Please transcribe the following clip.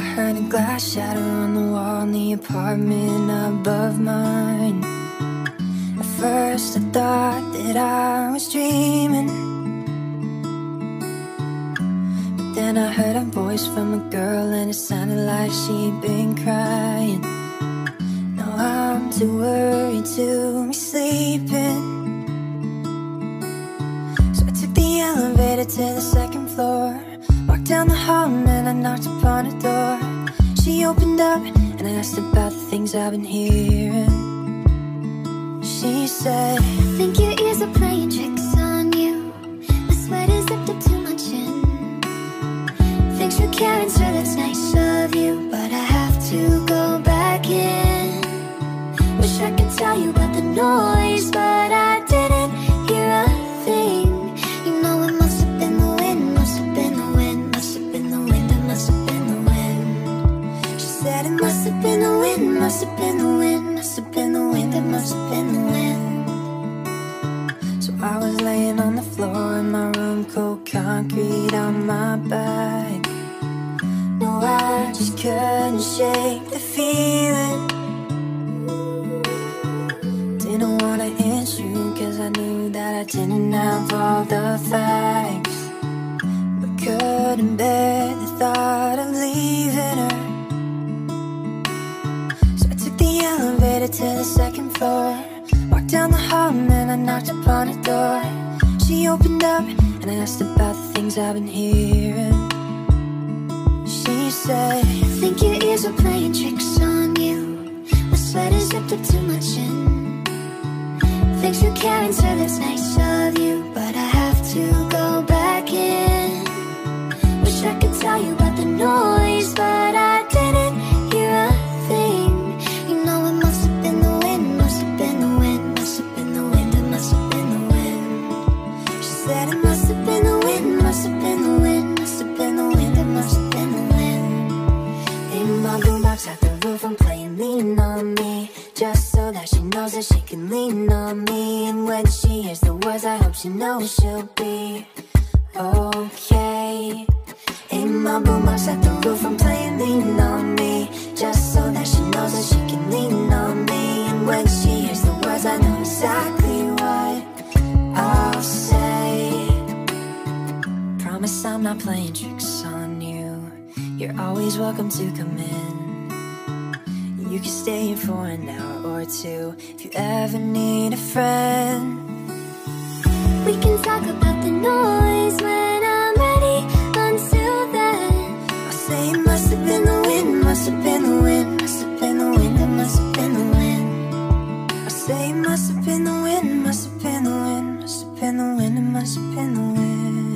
heard a glass shatter on the wall in the apartment above mine. At first, I thought that I was dreaming. But then I heard a voice from a girl, and it sounded like she'd been crying. Now I'm too worried to be sleeping. So I took the elevator to the second floor. Down the hall and I knocked upon her door. She opened up and I asked about the things I've been hearing. She said, Think your ears are playing tricks on you. My sweater's zipped up to my chin. Thanks for caring, sir, that's nice of you. But I have to go back in. Wish I could tell you about the noise, but I didn't been the wind, must have been the wind, must have been the wind, it must have been the wind. So I was laying on the floor in my room, cold concrete on my back. No, I just couldn't shake the feeling. Didn't wanna hit you, cause I knew that I didn't have all the facts. But couldn't bear the thought elevator to the second floor. Walked down the hall and then I knocked upon her door. She opened up and I asked about the things I've been hearing. She said, I Think your ears are playing tricks on you. My sweater's zipped up to my chin. Thanks for caring, sir, that's on me. Just so that she knows that she can lean on me. And when she hears the words, I hope she knows she'll be okay. In my boombox at the roof, I'm playing lean on me. Just so that she knows that she can lean on me. And when she hears the words, I know exactly what I'll say. Promise I'm not playing tricks on you. You're always welcome to come in. You can stay here for an hour or two if you ever need a friend. We can talk about the noise when I'm ready. Until then, I'll say it must have been the wind, must have been the wind, must have been the wind, it must have been the wind. I'll say it must have been the wind, must have been the wind, must have been the wind, it must have been the wind.